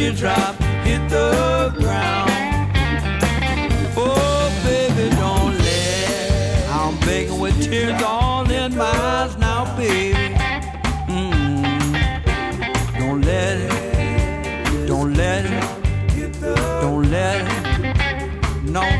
teardrop hit the ground. Oh, baby, don't let. I'm begging with tears all in my eyes now, baby. Mm. Don't let it. Don't let it. Don't let it. No.